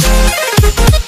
Música